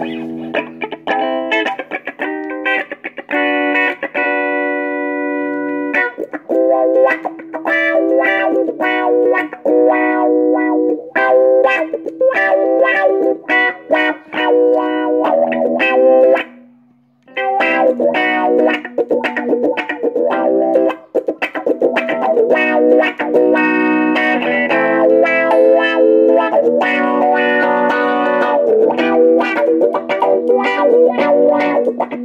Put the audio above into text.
Wow. Wow.